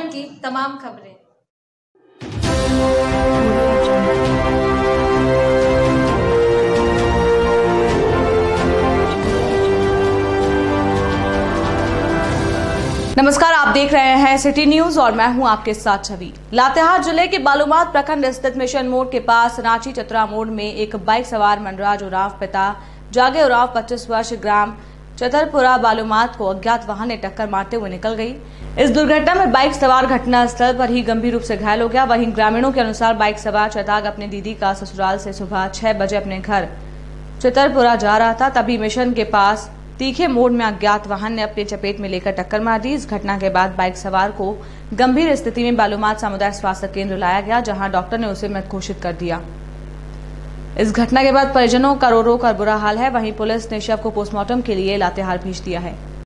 उत्तराखंड की तमाम खबरें। नमस्कार, आप देख रहे हैं सिटी न्यूज़ और मैं हूँ आपके साथ छवि। लातेहार ज़िले के बालूमाथ प्रखंड स्थित मिशन मोड़ के पास रांची चतरा मोड़ में एक बाइक सवार मनराज उराव पिता, जागे उराव 25 वर्ष ग्राम चतरपुरा बालूमाथ को अज्ञात वाहन ने टक्कर मारते हुए निकल गई। इस दुर्घटना में बाइक सवार घटना स्थल पर ही गंभीर रूप से घायल हो गया। वहीं ग्रामीणों के अनुसार बाइक सवार चताग अपने दीदी का ससुराल से सुबह छह बजे अपने घर चतरपुरा जा रहा था। तभी मिशन के पास तीखे मोड़ में अज्ञात वाहन ने अपनी चपेट में लेकर टक्कर मार दी। इस घटना के बाद बाइक सवार को गंभीर स्थिति में बालूमाथ सामुदायिक स्वास्थ्य केंद्र लाया गया, जहाँ डॉक्टर ने उसे मृत घोषित कर दिया। इस घटना के बाद परिजनों का रो रो कर बुरा हाल है। वहीं पुलिस ने शव को पोस्टमार्टम के लिए लातेहार भेज दिया है।